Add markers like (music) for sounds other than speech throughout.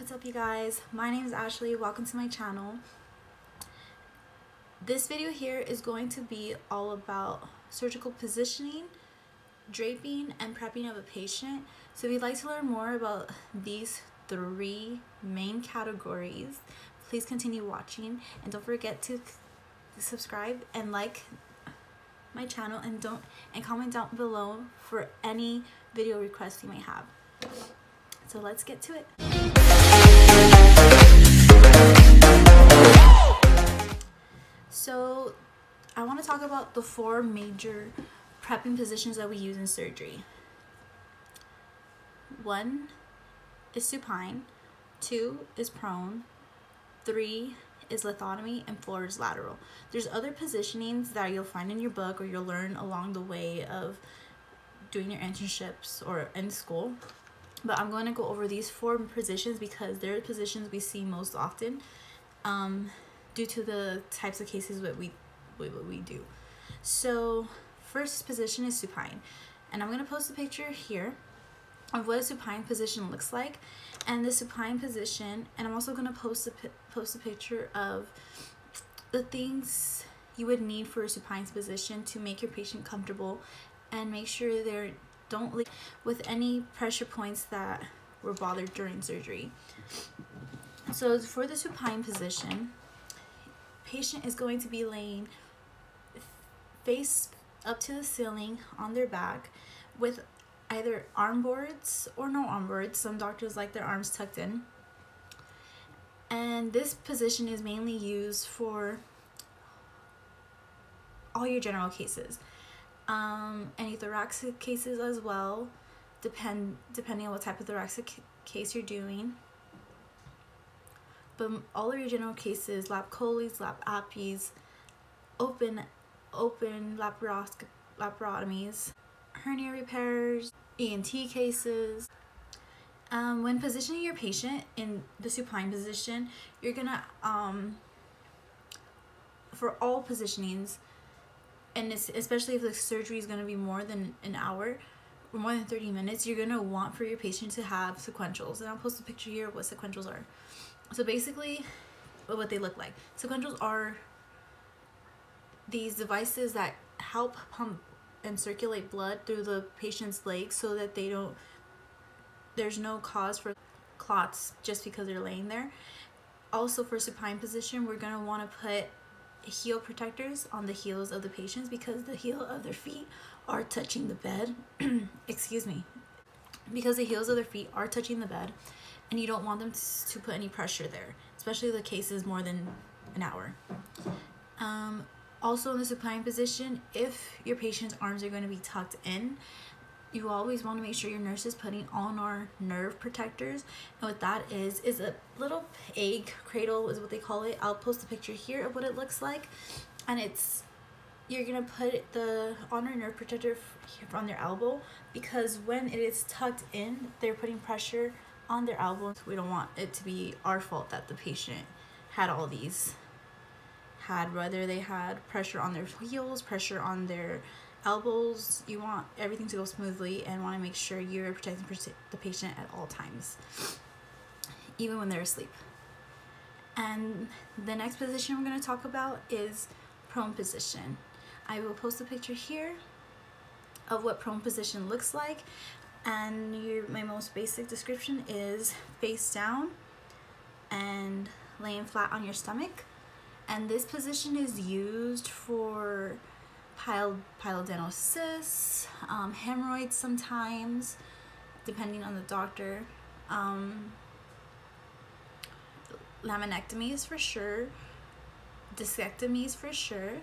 What's up you guys? My name is Ashley. Welcome to my channel. This video here is going to be all about surgical positioning, draping, and prepping of a patient. So if you'd like to learn more about these three main categories, please continue watching and don't forget to subscribe and like my channel and don't and comment down below for any video requests you may have. So let's get to it. So I want to talk about the four major prepping positions that we use in surgery. One is supine, two is prone, three is lithotomy, and four is lateral. There's other positionings that you'll find in your book or you'll learn along the way of doing your internships or in school. But I'm going to go over these four positions because they're the positions we see most often. Um, due to the types of cases that we what we do. So first position is supine. And I'm going to post a picture here of what a supine position looks like and the supine position and I'm also going to post a post a picture of the things you would need for a supine position to make your patient comfortable and make sure they don't leak with any pressure points that were bothered during surgery. So for the supine position, patient is going to be laying face up to the ceiling on their back with either arm boards or no arm boards. Some doctors like their arms tucked in. And this position is mainly used for all your general cases. Um, any thoracic cases as well, depend depending on what type of thoracic case you're doing but all of your general cases, lap choles, lap appies, open, open laparosc laparotomies, hernia repairs, ENT cases. Um, when positioning your patient in the supine position, you're gonna, um, for all positionings, and especially if the surgery is gonna be more than an hour, or more than 30 minutes, you're gonna want for your patient to have sequentials. And I'll post a picture here of what sequentials are. So basically, what they look like. Sequentials are these devices that help pump and circulate blood through the patient's legs so that they don't, there's no cause for clots just because they're laying there. Also for supine position, we're going to want to put heel protectors on the heels of the patients because the heel of their feet are touching the bed. (clears throat) Excuse me. Because the heels of their feet are touching the bed and you don't want them to put any pressure there, especially the cases more than an hour. Um, also in the supine position, if your patient's arms are going to be tucked in, you always want to make sure your nurse is putting on ulnar nerve protectors. And what that is, is a little egg cradle is what they call it. I'll post a picture here of what it looks like. And it's, you're going to put the ulnar nerve protector on their elbow because when it is tucked in, they're putting pressure on their elbows. We don't want it to be our fault that the patient had all these. Had whether they had pressure on their heels, pressure on their elbows. You want everything to go smoothly and want to make sure you're protecting the patient at all times, even when they're asleep. And the next position we're going to talk about is prone position. I will post a picture here of what prone position looks like and your, my most basic description is face down and laying flat on your stomach. And this position is used for pile, pyelodenosis, um, hemorrhoids sometimes depending on the doctor. Um, laminectomies for sure discectomies for sure.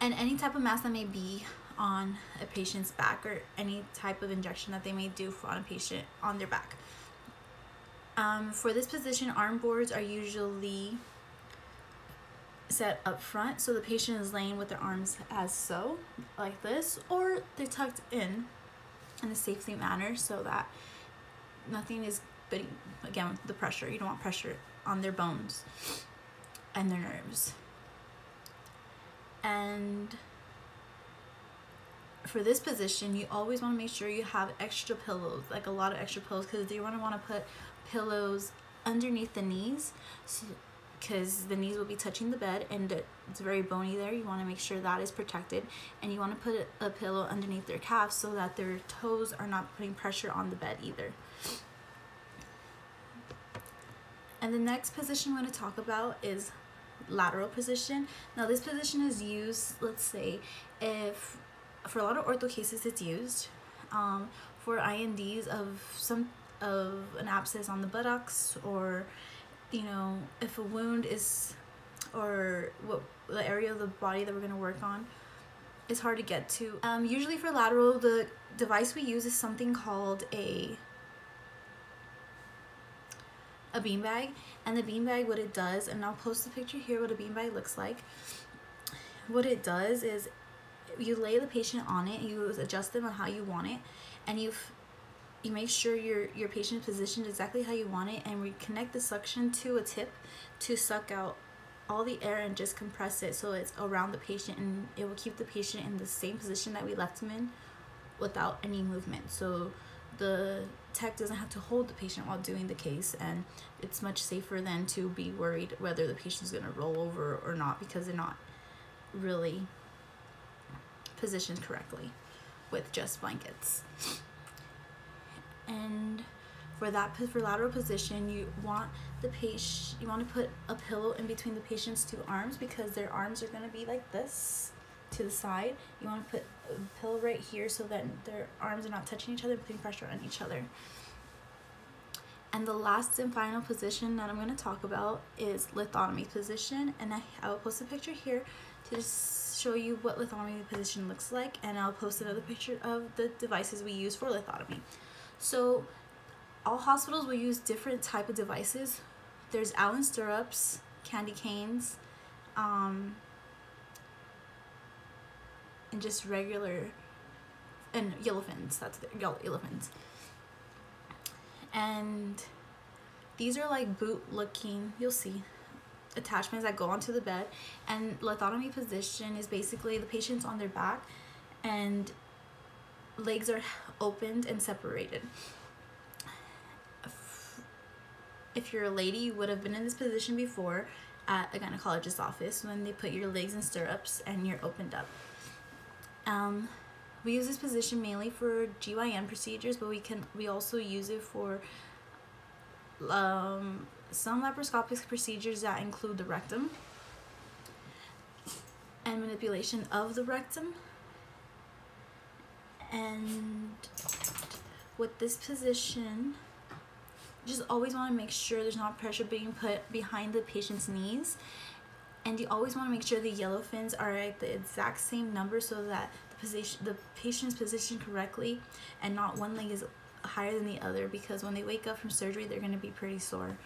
And any type of mass that may be on a patient's back or any type of injection that they may do for on a patient on their back. Um, for this position, arm boards are usually set up front so the patient is laying with their arms as so, like this, or they're tucked in in a safely manner so that nothing is putting, again, the pressure. You don't want pressure on their bones and their nerves. And for this position, you always want to make sure you have extra pillows, like a lot of extra pillows, because you want to want to put pillows underneath the knees, because so, the knees will be touching the bed and it's very bony there. You want to make sure that is protected, and you want to put a pillow underneath their calves so that their toes are not putting pressure on the bed either. And the next position I'm going to talk about is lateral position. Now this position is used, let's say, if for a lot of ortho cases it's used um, for I&Ds of some of an abscess on the buttocks or you know if a wound is or what the area of the body that we're going to work on is hard to get to. Um, usually for lateral the device we use is something called a a beanbag and the beanbag what it does and I'll post a picture here what a beanbag looks like what it does is you lay the patient on it you adjust them on how you want it and you you make sure your your patient is positioned exactly how you want it and we connect the suction to a tip to suck out all the air and just compress it so it's around the patient and it will keep the patient in the same position that we left him in without any movement. So the tech doesn't have to hold the patient while doing the case and it's much safer than to be worried whether the patient's going to roll over or not because they're not really positioned correctly with just blankets and for that for lateral position you want the patient you want to put a pillow in between the patient's two arms because their arms are going to be like this to the side. You want to put a pillow right here so that their arms are not touching each other, putting pressure on each other. And the last and final position that I'm going to talk about is lithotomy position. And I, I will post a picture here to show you what lithotomy position looks like. And I'll post another picture of the devices we use for lithotomy. So all hospitals will use different type of devices. There's Allen stirrups, candy canes, um, and just regular and Yellofins that's the yellow and these are like boot looking you'll see attachments that go onto the bed. And lithotomy position is basically the patient's on their back and legs are opened and separated. If you're a lady you would have been in this position before at a gynecologist's office when they put your legs in stirrups and you're opened up. Um, we use this position mainly for GYN procedures, but we can we also use it for um, some laparoscopic procedures that include the rectum and manipulation of the rectum. And with this position, just always want to make sure there's not pressure being put behind the patient's knees and you always want to make sure the Yellofins are at the exact same number so that the position the patient is positioned correctly and not one leg is higher than the other because when they wake up from surgery they're going to be pretty sore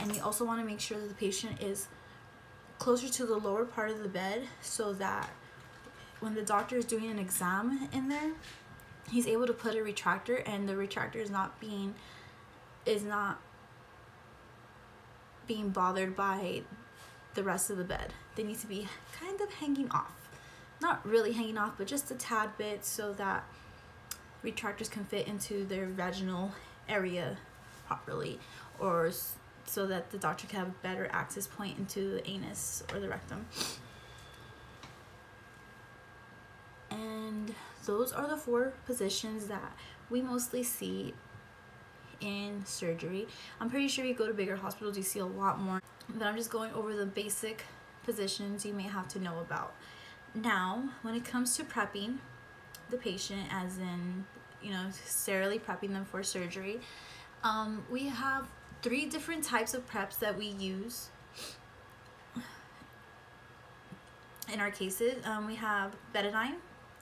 and you also want to make sure that the patient is closer to the lower part of the bed so that when the doctor is doing an exam in there he's able to put a retractor and the retractor is not being is not being bothered by the rest of the bed. They need to be kind of hanging off. Not really hanging off, but just a tad bit so that retractors can fit into their vaginal area properly or so that the doctor can have better access point into the anus or the rectum. And those are the four positions that we mostly see in surgery. I'm pretty sure you go to bigger hospitals, you see a lot more but I'm just going over the basic positions you may have to know about. Now, when it comes to prepping the patient, as in, you know, sterilely prepping them for surgery, um, we have three different types of preps that we use in our cases. Um, we have betadine,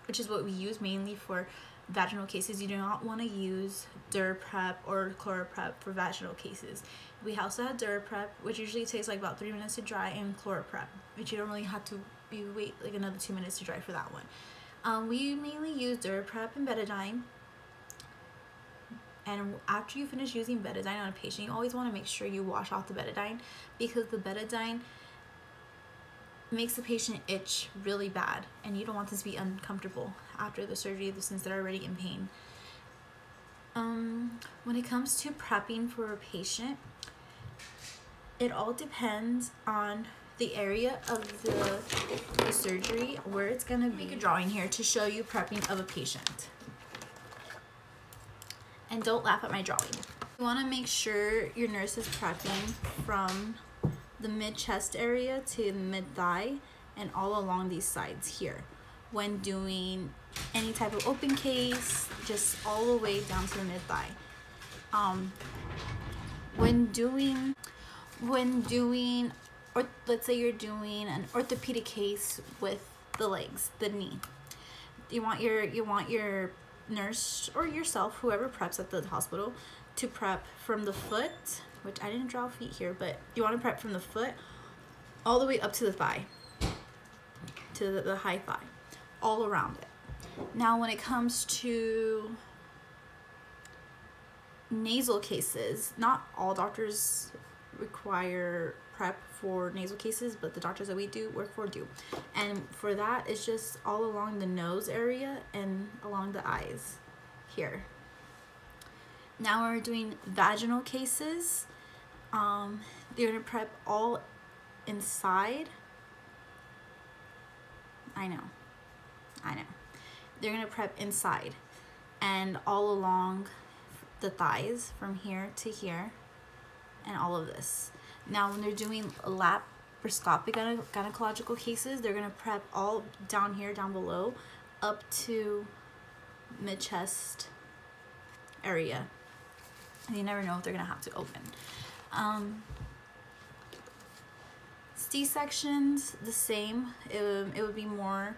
which is what we use mainly for vaginal cases. You do not want to use DuraPrep or ChloraPrep for vaginal cases. We also have DuraPrep, which usually takes like about three minutes to dry, and ChloraPrep, which you don't really have to be wait like another two minutes to dry for that one. Um, we mainly use DuraPrep and betadine. And after you finish using betadine on a patient, you always want to make sure you wash off the betadine because the betadine makes the patient itch really bad and you don't want this to be uncomfortable after the surgery since they're already in pain. Um, when it comes to prepping for a patient, it all depends on the area of the, the surgery, where it's gonna be. a drawing here to show you prepping of a patient. And don't laugh at my drawing. You wanna make sure your nurse is prepping from the mid-chest area to mid-thigh and all along these sides here when doing any type of open case, just all the way down to the mid-thigh. Um, when doing, when doing, or let's say you're doing an orthopedic case with the legs, the knee, you want your, you want your nurse or yourself, whoever preps at the hospital, to prep from the foot, which I didn't draw feet here, but you want to prep from the foot all the way up to the thigh, to the, the high thigh, all around it. Now, when it comes to nasal cases, not all doctors require prep for nasal cases, but the doctors that we do work for do. And for that, it's just all along the nose area and along the eyes here. Now we're doing vaginal cases. Um, they're gonna prep all inside. I know, I know they're gonna prep inside and all along the thighs from here to here and all of this. Now when they're doing laparoscopic gyne gynecological cases, they're gonna prep all down here, down below, up to mid-chest area. And you never know if they're gonna have to open. Um, C-sections, the same. It, it would be more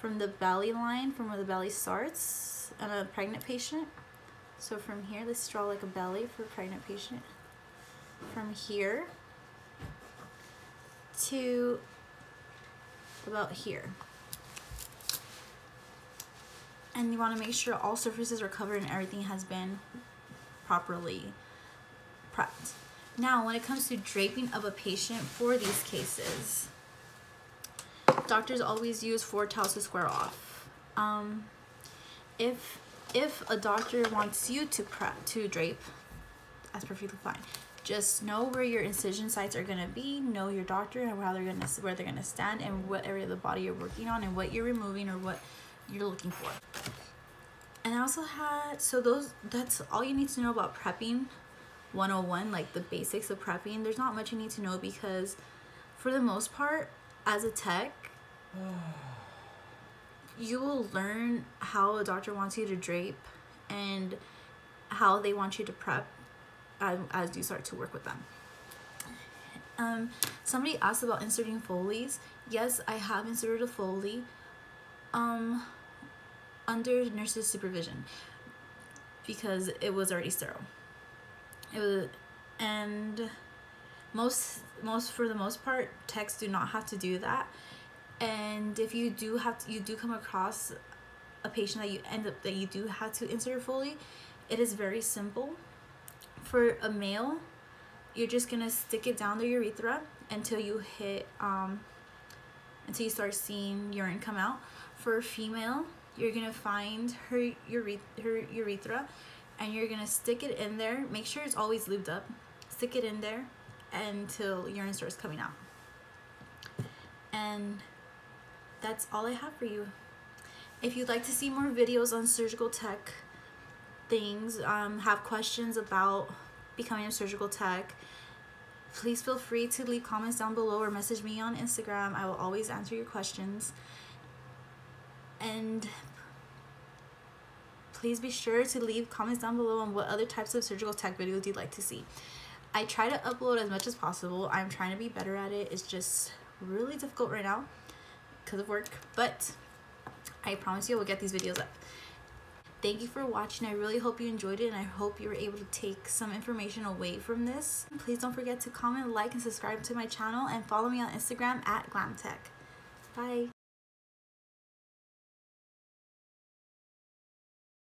from the belly line, from where the belly starts on a pregnant patient. So from here, let's draw like a belly for a pregnant patient. From here to about here. And you want to make sure all surfaces are covered and everything has been properly prepped. Now, when it comes to draping of a patient for these cases, doctors always use four towels to square off. Um, if if a doctor wants you to prep to drape, that's perfectly fine. Just know where your incision sites are gonna be. Know your doctor and how they're gonna where they're gonna stand and what area of the body you're working on and what you're removing or what you're looking for. And I also had so those that's all you need to know about prepping 101 like the basics of prepping. There's not much you need to know because for the most part as a tech (sighs) you will learn how a doctor wants you to drape and how they want you to prep as, as you start to work with them. Um, somebody asked about inserting Foley's. Yes, I have inserted a Foley um, under nurse's supervision because it was already sterile. It was, and most most for the most part, techs do not have to do that and if you do have to, you do come across a patient that you end up that you do have to insert a Foley, it is very simple. For a male, you're just gonna stick it down the urethra until you hit um, until you start seeing urine come out. For a female, you're gonna find her ure her urethra and you're gonna stick it in there. Make sure it's always lubed up. Stick it in there until urine starts coming out. And that's all I have for you. If you'd like to see more videos on surgical tech things, um, have questions about becoming a surgical tech, please feel free to leave comments down below or message me on Instagram. I will always answer your questions. And please be sure to leave comments down below on what other types of surgical tech videos you'd like to see. I try to upload as much as possible. I'm trying to be better at it. It's just really difficult right now because of work, but I promise you I will get these videos up. Thank you for watching. I really hope you enjoyed it and I hope you were able to take some information away from this. Please don't forget to comment, like, and subscribe to my channel and follow me on Instagram at GlamTech. Bye.